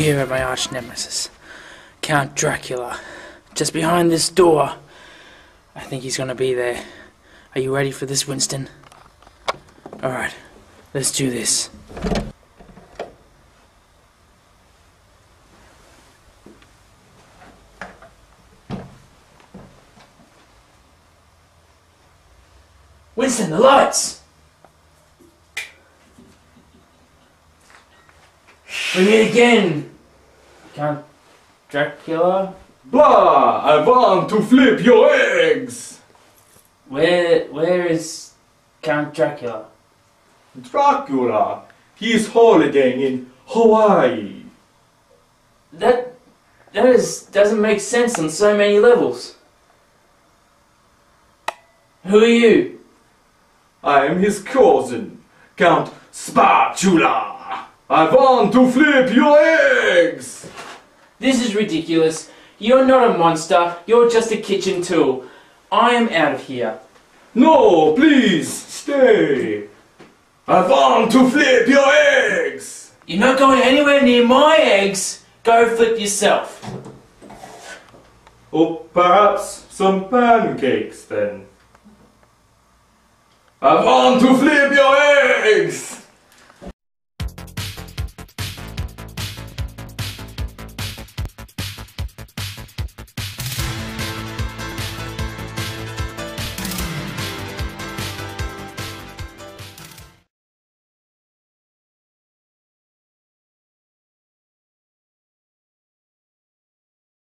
here at my arch nemesis, Count Dracula. Just behind this door. I think he's gonna be there. Are you ready for this, Winston? Alright, let's do this. Winston, the lights! We meet again! Count Dracula? Blah! I want to flip your eggs! Where, where is Count Dracula? Dracula! He's holidaying in Hawaii. That, that is, doesn't make sense on so many levels. Who are you? I am his cousin, Count Spatula. I want to flip your eggs! This is ridiculous. You're not a monster, you're just a kitchen tool. I am out of here. No, please, stay. I want to flip your eggs! You're not going anywhere near my eggs. Go flip yourself. Or perhaps some pancakes then. I want to flip your eggs!